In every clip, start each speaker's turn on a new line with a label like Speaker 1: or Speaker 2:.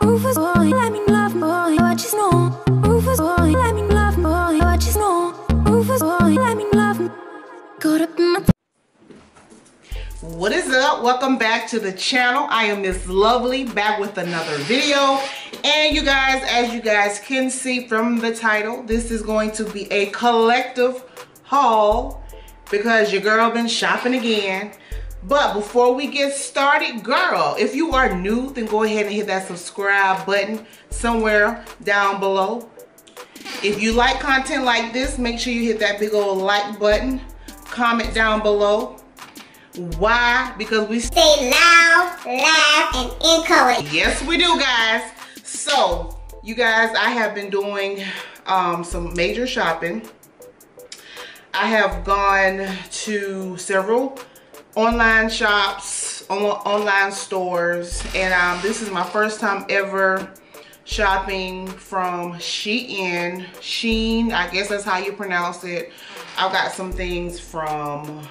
Speaker 1: Boy, love boy, boy, love boy, boy, in
Speaker 2: What is up? Welcome back to the channel. I am Miss Lovely back with another video. And you guys, as you guys can see from the title, this is going to be a collective haul because your girl been shopping again. But before we get started, girl, if you are new, then go ahead and hit that subscribe button somewhere down below. If you like content like this, make sure you hit that big old like button. Comment down below. Why? Because we
Speaker 3: stay loud, laugh, and encourage.
Speaker 2: Yes, we do, guys. So, you guys, I have been doing um, some major shopping. I have gone to several online shops, on, online stores, and um, this is my first time ever shopping from Shein. Sheen, I guess that's how you pronounce it. I've got some things from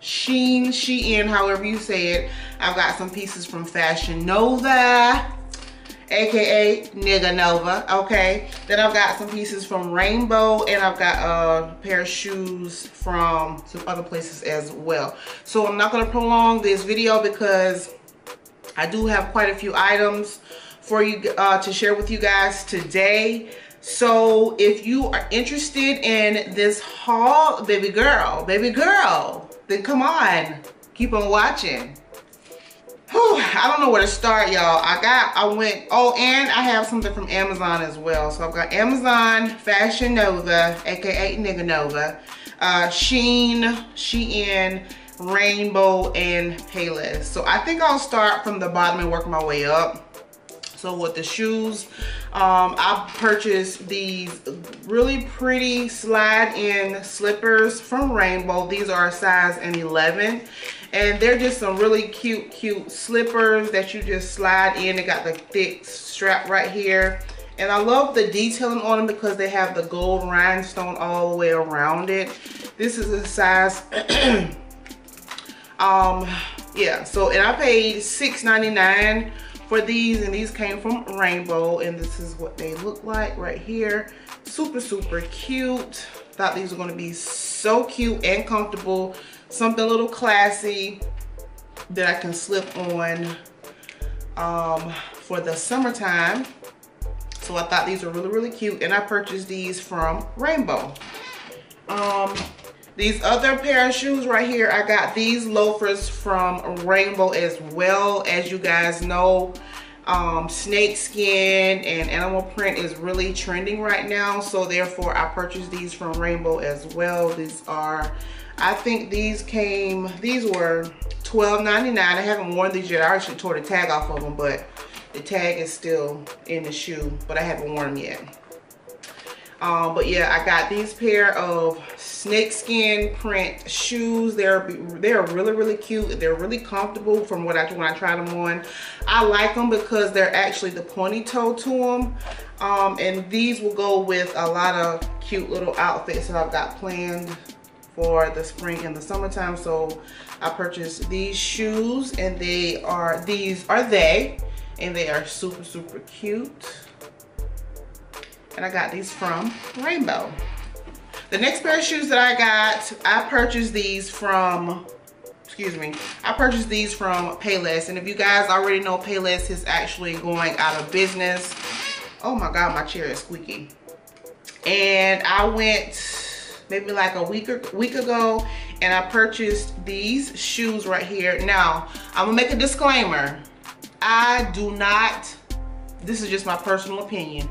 Speaker 2: Sheen, Shein, however you say it. I've got some pieces from Fashion Nova, aka Nigga Nova, okay? Then I've got some pieces from Rainbow and I've got a pair of shoes from some other places as well. So I'm not gonna prolong this video because I do have quite a few items for you uh, to share with you guys today. So if you are interested in this haul, baby girl, baby girl, then come on, keep on watching. Whew, I don't know where to start, y'all. I got, I went, oh, and I have something from Amazon as well. So I've got Amazon Fashion Nova, aka Nigga Nova, uh, Sheen, Shein, Rainbow, and Payless. So I think I'll start from the bottom and work my way up. So with the shoes, um, I purchased these really pretty slide-in slippers from Rainbow. These are a size an 11. And they're just some really cute, cute slippers that you just slide in. They got the thick strap right here. And I love the detailing on them because they have the gold rhinestone all the way around it. This is a size, um, yeah. So, and I paid $6.99 for these and these came from Rainbow and this is what they look like right here. Super, super cute. Thought these were gonna be so cute and comfortable. Something a little classy that I can slip on um, for the summertime. So I thought these were really, really cute and I purchased these from Rainbow. Um, these other pair of shoes right here, I got these loafers from Rainbow as well. As you guys know, um, snake skin and animal print is really trending right now. So therefore, I purchased these from Rainbow as well. These are, I think these came, these were $12.99. I haven't worn these yet. I actually tore the tag off of them, but the tag is still in the shoe, but I haven't worn them yet. Um, but yeah, I got these pair of snakeskin print shoes. They're they're really really cute. They're really comfortable from what I when I tried them on. I like them because they're actually the pointy toe to them. Um, and these will go with a lot of cute little outfits that I've got planned for the spring and the summertime. So I purchased these shoes and they are these are they and they are super super cute and I got these from Rainbow. The next pair of shoes that I got, I purchased these from, excuse me, I purchased these from Payless. And if you guys already know Payless is actually going out of business. Oh my God, my chair is squeaky. And I went maybe like a week, or, week ago and I purchased these shoes right here. Now, I'm gonna make a disclaimer. I do not, this is just my personal opinion.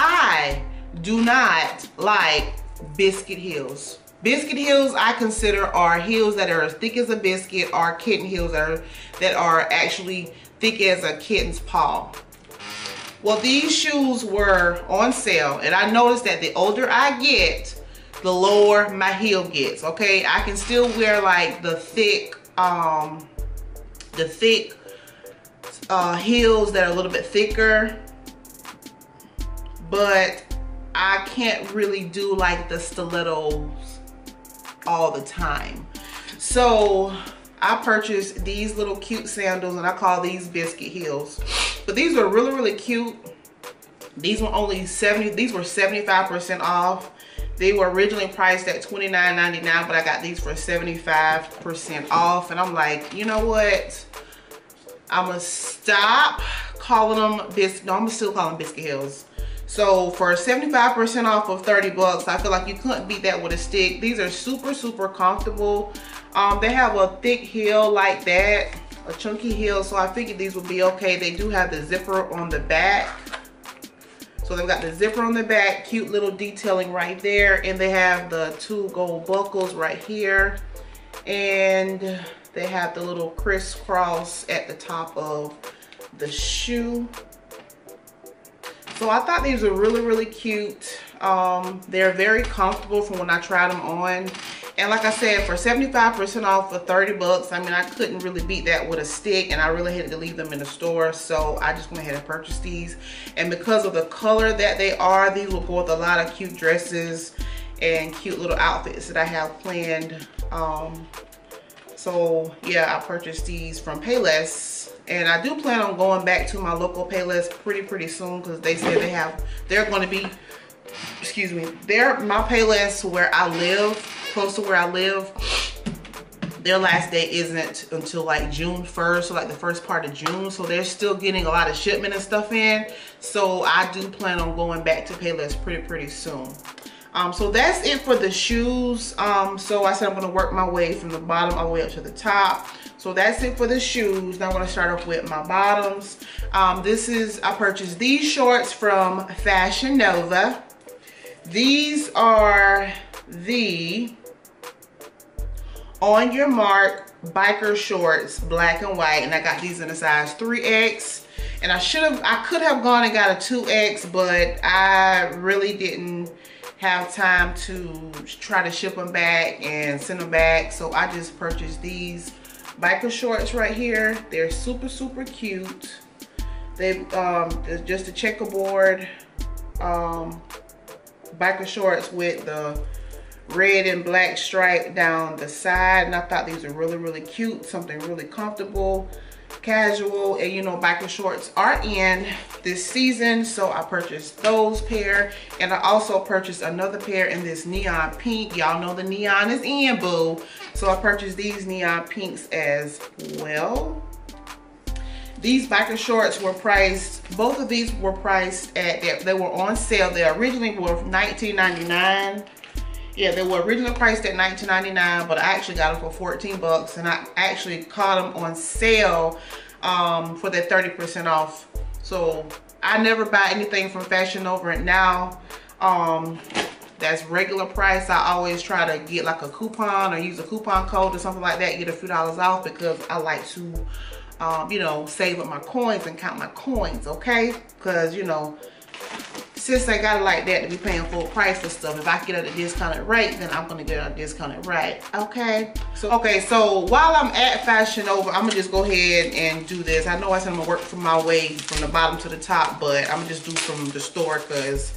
Speaker 2: I do not like biscuit heels. Biscuit heels I consider are heels that are as thick as a biscuit or kitten heels that are, that are actually thick as a kitten's paw. Well, these shoes were on sale and I noticed that the older I get, the lower my heel gets, okay? I can still wear like the thick, um, the thick uh, heels that are a little bit thicker but I can't really do like the stilettos all the time. So I purchased these little cute sandals and I call these biscuit heels. But these are really, really cute. These were only 70, these were 75% off. They were originally priced at $29.99, but I got these for 75% off. And I'm like, you know what? I'm gonna stop calling them biscuit, no, I'm still call them biscuit heels. So for 75% off of 30 bucks, I feel like you couldn't beat that with a stick. These are super, super comfortable. Um, they have a thick heel like that, a chunky heel, so I figured these would be okay. They do have the zipper on the back. So they've got the zipper on the back, cute little detailing right there, and they have the two gold buckles right here. And they have the little crisscross at the top of the shoe. So I thought these were really, really cute. Um, they're very comfortable from when I tried them on. And like I said, for 75% off for 30 bucks, I mean, I couldn't really beat that with a stick and I really had to leave them in the store. So I just went ahead and purchased these. And because of the color that they are, these will go with a lot of cute dresses and cute little outfits that I have planned. Um, so yeah, I purchased these from Payless. And I do plan on going back to my local Payless pretty, pretty soon because they said they have, they're going to be, excuse me, they're my Payless where I live close to where I live, their last day isn't until like June 1st, so like the first part of June. So they're still getting a lot of shipment and stuff in. So I do plan on going back to Payless pretty, pretty soon. Um, so that's it for the shoes. Um, so I said I'm gonna work my way from the bottom all the way up to the top. So that's it for the shoes. Now I'm gonna start off with my bottoms. Um, this is, I purchased these shorts from Fashion Nova. These are the on your mark biker shorts black and white and i got these in a size 3x and i should have i could have gone and got a 2x but i really didn't have time to try to ship them back and send them back so i just purchased these biker shorts right here. They're super super cute. They um just a checkerboard um biker shorts with the red and black stripe down the side. And I thought these were really really cute something really comfortable casual and you know biker shorts are in this season. So I purchased those pair. And I also purchased another pair in this neon pink. Y'all know the neon is in boo. So I purchased these neon pinks as well. These biker shorts were priced both of these were priced at they were on sale. They originally were 19.99 yeah, they were originally priced at $19.99, but I actually got them for 14 bucks, and I actually caught them on sale um, for that 30% off. So I never buy anything from Fashion Nova and now. Um, that's regular price. I always try to get like a coupon or use a coupon code or something like that, get a few dollars off because I like to, um, you know, save up my coins and count my coins, okay? Because, you know, since I got it like that to be paying full price for stuff, if I get at a discounted rate, then I'm gonna get a discounted rate, okay? So, okay, so while I'm at Fashion Nova, I'm gonna just go ahead and do this. I know I said I'm gonna work from my way from the bottom to the top, but I'm gonna just do from the store because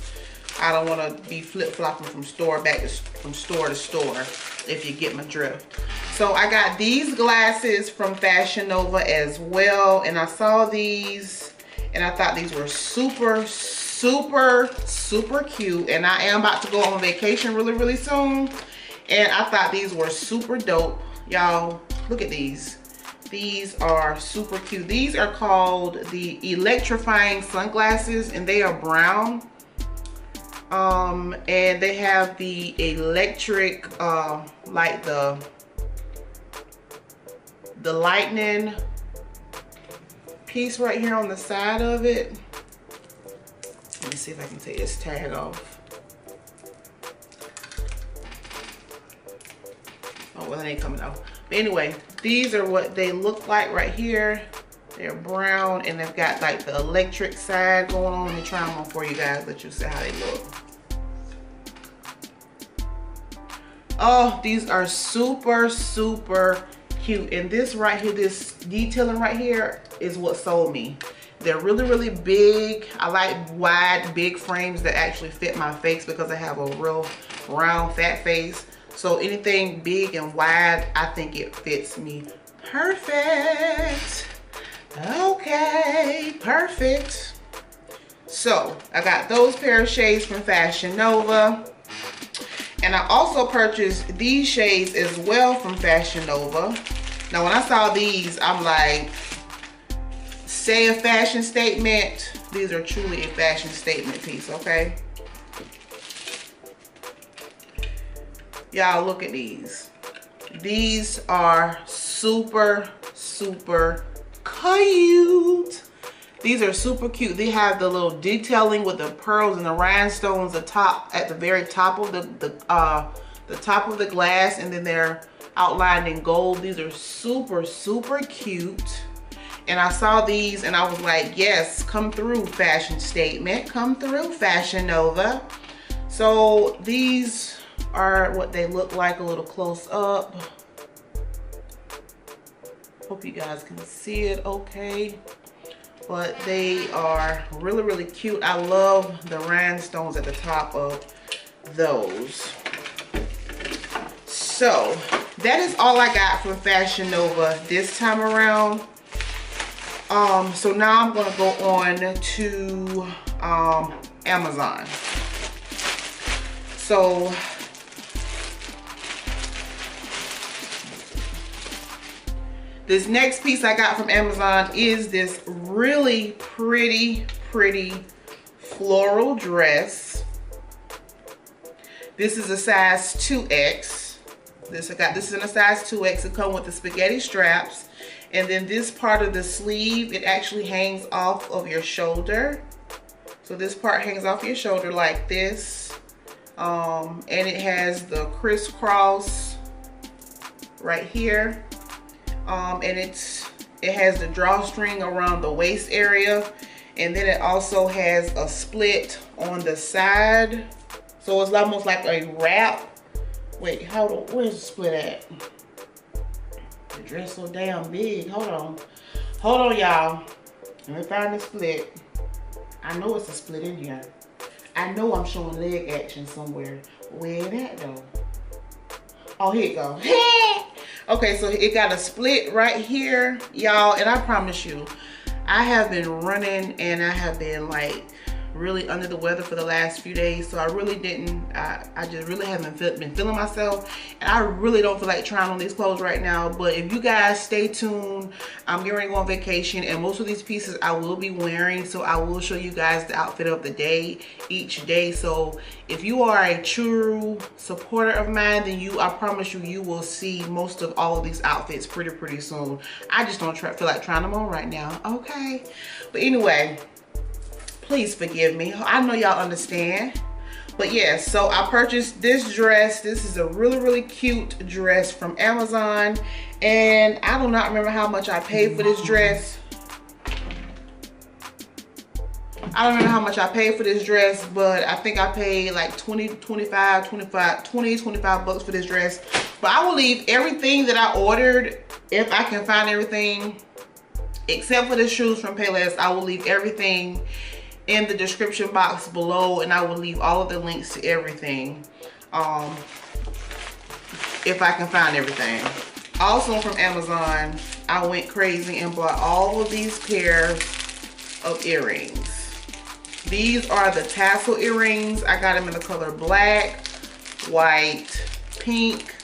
Speaker 2: I don't wanna be flip-flopping from store back to, from store to store, if you get my drift. So I got these glasses from Fashion Nova as well, and I saw these, and I thought these were super, super super, super cute. And I am about to go on vacation really, really soon. And I thought these were super dope. Y'all, look at these. These are super cute. These are called the electrifying sunglasses and they are brown. Um, and they have the electric, uh, like the, the lightning piece right here on the side of it. See if I can take this tag off. Oh, well, it ain't coming off. But anyway, these are what they look like right here. They're brown and they've got like the electric side going on. Let me try them on for you guys, let you see how they look. Oh, these are super, super cute. And this right here, this detailing right here is what sold me. They're really, really big. I like wide, big frames that actually fit my face because I have a real round, fat face. So anything big and wide, I think it fits me Perfect. Okay, perfect. So I got those pair of shades from Fashion Nova. And I also purchased these shades as well from Fashion Nova. Now when I saw these, I'm like, say a fashion statement. These are truly a fashion statement piece, okay? Y'all look at these. These are super, super cute. These are super cute. They have the little detailing with the pearls and the rhinestones the top at the very top of the the uh the top of the glass and then they're outlined in gold. These are super super cute. And I saw these and I was like, yes, come through fashion statement. Come through Fashion Nova. So these are what they look like a little close up. Hope you guys can see it okay. But they are really, really cute. I love the rhinestones at the top of those. So that is all I got from Fashion Nova this time around. Um, so now I'm gonna go on to um, Amazon. So this next piece I got from Amazon is this really pretty, pretty floral dress. This is a size 2X. This I got this is in a size 2X. It comes with the spaghetti straps. And then this part of the sleeve, it actually hangs off of your shoulder. So this part hangs off your shoulder like this. Um, and it has the crisscross right here. Um, and it's it has the drawstring around the waist area. And then it also has a split on the side. So it's almost like a wrap. Wait, hold on, where's the split at? The dress so damn big. Hold on. Hold on, y'all. Let me find the split. I know it's a split in here. I know I'm showing leg action somewhere. Where that though? Oh, here it go. okay, so it got a split right here, y'all. And I promise you, I have been running and I have been like really under the weather for the last few days. So I really didn't I, I just really haven't feel, been feeling myself. And I really don't feel like trying on these clothes right now. But if you guys stay tuned I'm getting ready to go on vacation. And most of these pieces I will be wearing. So I will show you guys the outfit of the day each day. So if you are a true supporter of mine then you I promise you you will see most of all of these outfits pretty pretty soon. I just don't try, feel like trying them on right now. Okay. But anyway please forgive me. I know y'all understand. But yeah, so I purchased this dress. This is a really, really cute dress from Amazon. And I do not remember how much I paid for this dress. I don't remember how much I paid for this dress, but I think I paid like 20, 25, 25, 20, 25 bucks for this dress. But I will leave everything that I ordered, if I can find everything, except for the shoes from Payless, I will leave everything in the description box below and I will leave all of the links to everything um, if I can find everything. Also from Amazon, I went crazy and bought all of these pairs of earrings. These are the tassel earrings. I got them in the color black, white, pink,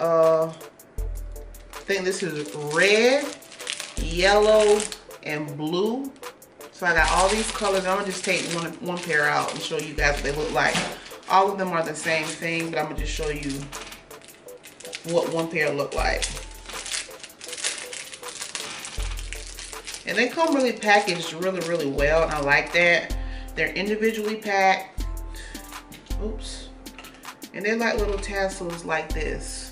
Speaker 2: uh, I think this is red, yellow, and blue. So I got all these colors. I'm gonna just take one, one pair out and show you guys what they look like. All of them are the same thing, but I'm gonna just show you what one pair look like. And they come really packaged really, really well, and I like that. They're individually packed. Oops. And they're like little tassels like this.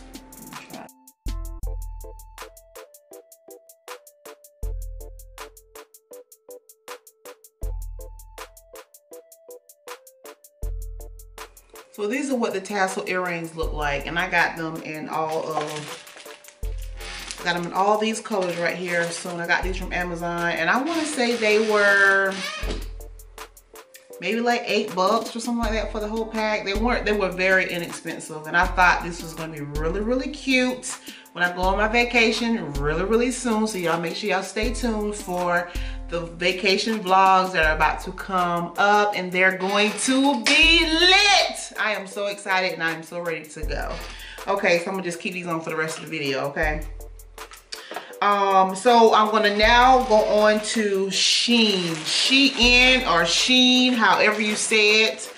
Speaker 2: So these are what the tassel earrings look like. And I got them in all of, got them in all these colors right here. So I got these from Amazon. And I want to say they were maybe like eight bucks or something like that for the whole pack. They weren't, they were very inexpensive. And I thought this was going to be really, really cute when I go on my vacation really, really soon. So y'all make sure y'all stay tuned for the vacation vlogs that are about to come up and they're going to be lit. I am so excited and I'm so ready to go. Okay, so I'm gonna just keep these on for the rest of the video, okay? Um, so I'm gonna now go on to Sheen. Shein or Sheen, however you say it.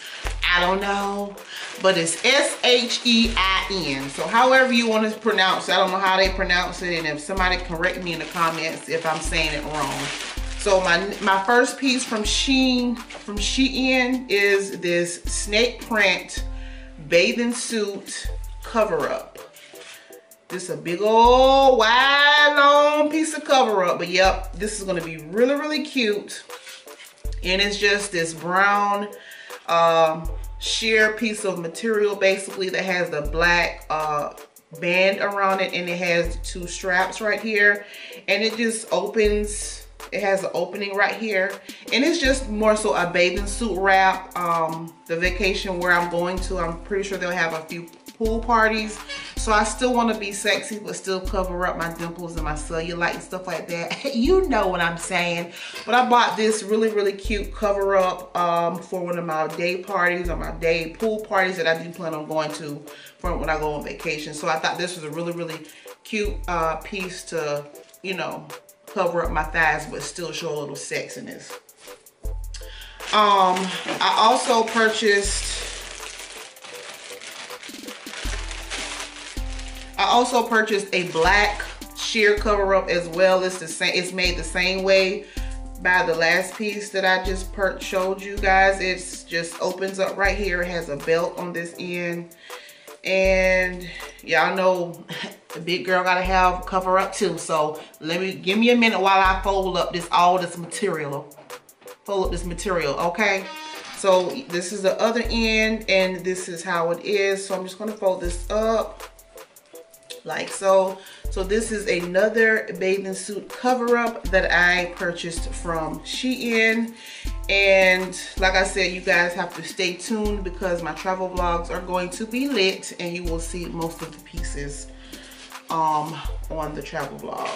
Speaker 2: I don't know, but it's S-H-E-I-N. So however you want to pronounce it, I don't know how they pronounce it, and if somebody correct me in the comments if I'm saying it wrong. So my, my first piece from Sheen, from Shein is this snake print bathing suit cover up. This is a big old wide long piece of cover up. But yep, this is gonna be really, really cute. And it's just this brown um, sheer piece of material basically that has the black uh, band around it and it has two straps right here. And it just opens it has an opening right here and it's just more so a bathing suit wrap um the vacation where i'm going to i'm pretty sure they'll have a few pool parties. So I still want to be sexy, but still cover up my dimples and my cellulite and stuff like that. you know what I'm saying. But I bought this really, really cute cover up um, for one of my day parties or my day pool parties that I do plan on going to for when I go on vacation. So I thought this was a really, really cute uh, piece to, you know, cover up my thighs, but still show a little sexiness. Um, I also purchased I also purchased a black sheer cover up as well. It's the same, it's made the same way by the last piece that I just showed you guys. It's just opens up right here. It has a belt on this end. And y'all know the big girl gotta have cover up too. So let me, give me a minute while I fold up this, all this material. Fold up this material, okay? So this is the other end and this is how it is. So I'm just gonna fold this up like so. So this is another bathing suit cover up that I purchased from Shein. And like I said, you guys have to stay tuned because my travel vlogs are going to be lit and you will see most of the pieces um, on the travel vlog.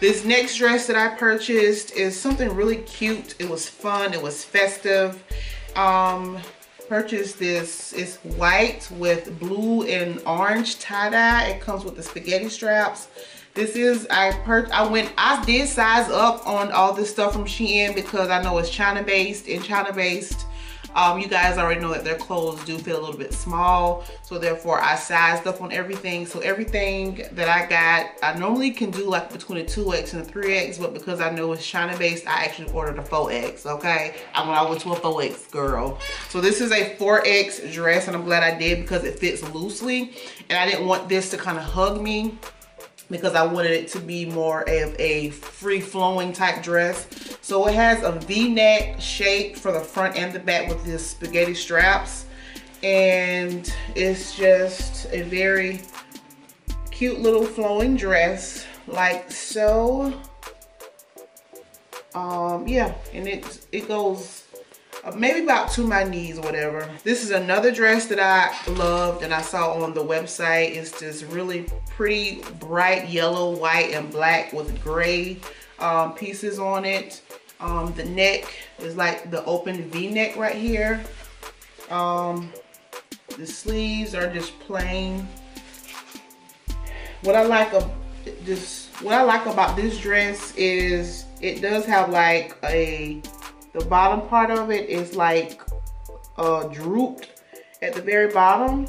Speaker 2: This next dress that I purchased is something really cute. It was fun. It was festive. Um, purchased this. It's white with blue and orange tie-dye. It comes with the spaghetti straps. This is, I per I went, I did size up on all this stuff from Shein because I know it's China based and China based um, you guys already know that their clothes do feel a little bit small. So therefore I sized up on everything. So everything that I got, I normally can do like between a 2X and a 3X, but because I know it's China based, I actually ordered a 4X, okay? I went, I went to a 4X girl. So this is a 4X dress and I'm glad I did because it fits loosely. And I didn't want this to kind of hug me because I wanted it to be more of a free-flowing type dress. So it has a V-neck shape for the front and the back with these spaghetti straps. And it's just a very cute little flowing dress like so. Um, yeah, and it, it goes maybe about to my knees or whatever. This is another dress that I loved and I saw on the website. It's this really pretty bright yellow, white, and black with gray um, pieces on it. Um, the neck is like the open V-neck right here. Um, the sleeves are just plain. What I like this, what I like about this dress is it does have like a the bottom part of it is like uh, drooped at the very bottom.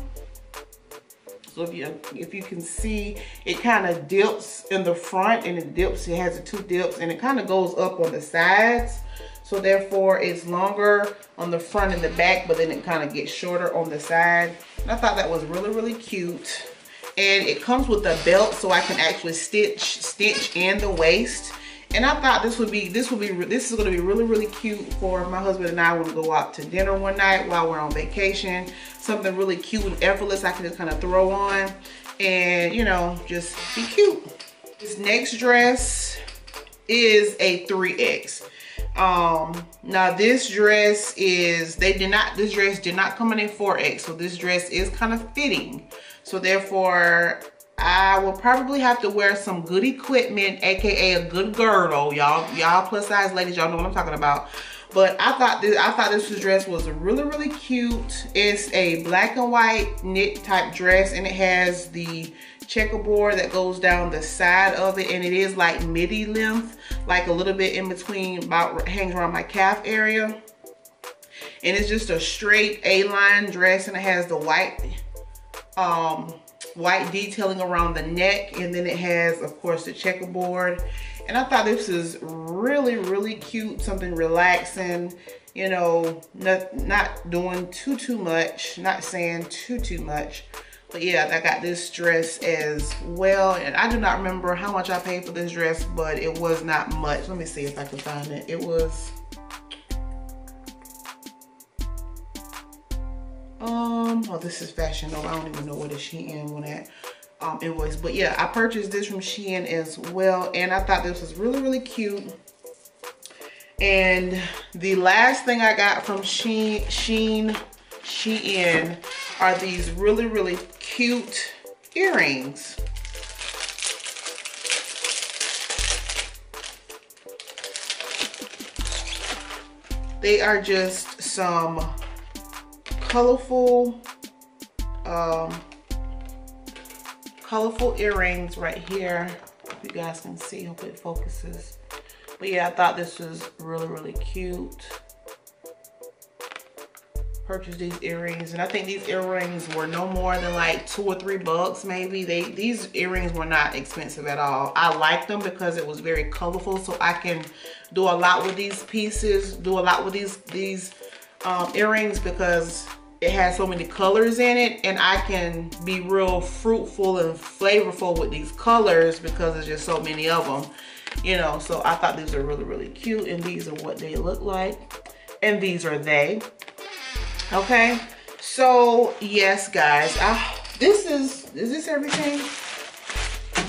Speaker 2: So if you if you can see, it kind of dips in the front and it dips, it has the two dips and it kind of goes up on the sides. So therefore it's longer on the front and the back, but then it kind of gets shorter on the side. And I thought that was really, really cute. And it comes with a belt so I can actually stitch, stitch in the waist and I thought this would be, this would be, this is gonna be really, really cute for my husband and I when we go out to dinner one night while we're on vacation. Something really cute and effortless I can just kind of throw on and, you know, just be cute. This next dress is a 3X. Um, now this dress is, they did not, this dress did not come in a 4X. So this dress is kind of fitting. So therefore, I will probably have to wear some good equipment, aka a good girdle. Y'all, y'all plus size ladies, y'all know what I'm talking about. But I thought this, I thought this dress was really, really cute. It's a black and white knit type dress, and it has the checkerboard that goes down the side of it, and it is like midi length, like a little bit in between, about hangs around my calf area. And it's just a straight A-line dress, and it has the white um white detailing around the neck and then it has of course the checkerboard. And I thought this is really really cute something relaxing you know not not doing too too much not saying too too much. But yeah I got this dress as well and I do not remember how much I paid for this dress but it was not much. Let me see if I can find it. It was Um, oh, this is Fashion Nova. I don't even know what is Shein when that um, invoice. But yeah, I purchased this from Shein as well. And I thought this was really, really cute. And the last thing I got from Shein, Shein, Shein are these really, really cute earrings. They are just some colorful, um, colorful earrings right here. If you guys can see, hope it focuses. But yeah, I thought this was really, really cute. Purchased these earrings, and I think these earrings were no more than like two or three bucks, maybe. They These earrings were not expensive at all. I like them because it was very colorful, so I can do a lot with these pieces, do a lot with these, these um, earrings because it has so many colors in it and I can be real fruitful and flavorful with these colors because there's just so many of them you know? So I thought these are really really cute and these are what they look like and these are they. Okay? So yes guys I, this is is this everything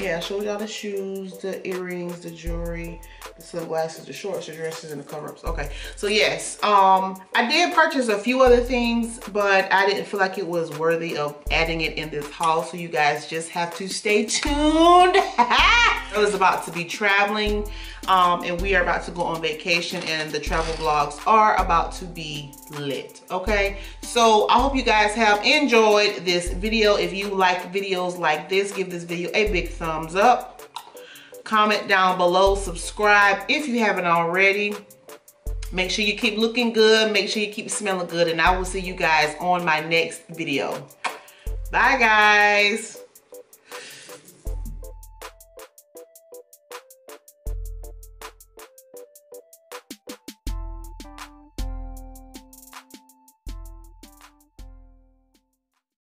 Speaker 2: yeah I showed y'all the shoes the earrings the jewelry the sunglasses, the shorts, the dresses, and the cover-ups. Okay, so yes, um, I did purchase a few other things, but I didn't feel like it was worthy of adding it in this haul, so you guys just have to stay tuned. I was about to be traveling, um, and we are about to go on vacation, and the travel vlogs are about to be lit, okay? So I hope you guys have enjoyed this video. If you like videos like this, give this video a big thumbs up comment down below, subscribe if you haven't already. Make sure you keep looking good. Make sure you keep smelling good. And I will see you guys on my next video. Bye, guys.